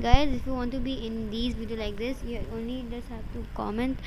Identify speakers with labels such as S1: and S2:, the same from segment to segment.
S1: guys if you want to be in these video like this you only just have to comment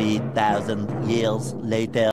S2: Three thousand years later.